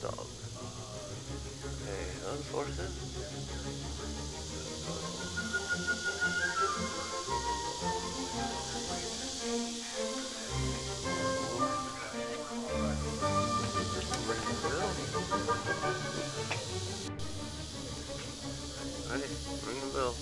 dog. Okay, unforce it. Alright, ring the bell.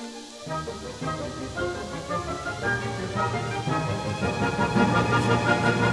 Thank you.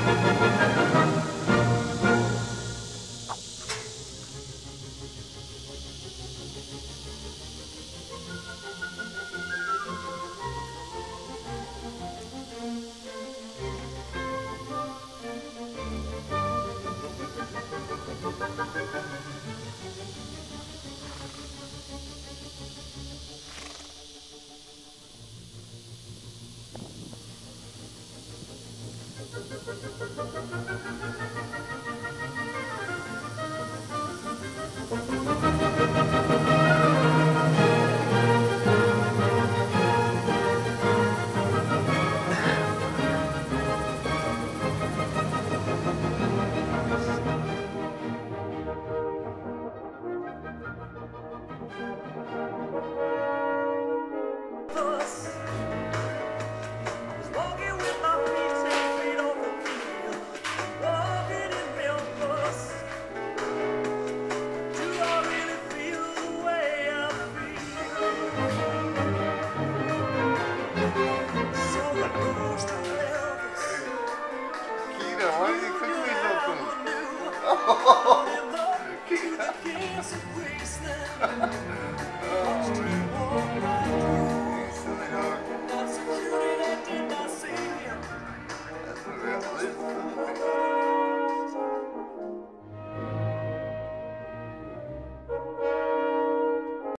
Why is he cooking himself food? Oh, oh